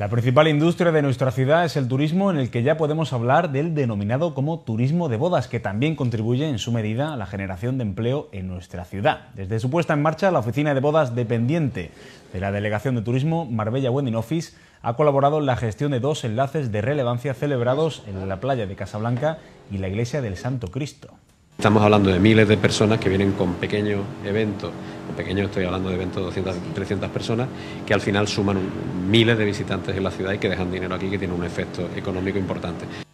La principal industria de nuestra ciudad es el turismo en el que ya podemos hablar del denominado como turismo de bodas, que también contribuye en su medida a la generación de empleo en nuestra ciudad. Desde su puesta en marcha, la oficina de bodas dependiente de la Delegación de Turismo Marbella Wedding Office ha colaborado en la gestión de dos enlaces de relevancia celebrados en la playa de Casablanca y la iglesia del Santo Cristo. Estamos hablando de miles de personas que vienen con pequeños eventos, con pequeños estoy hablando de eventos de 200, 300 personas, que al final suman miles de visitantes en la ciudad y que dejan dinero aquí, que tiene un efecto económico importante.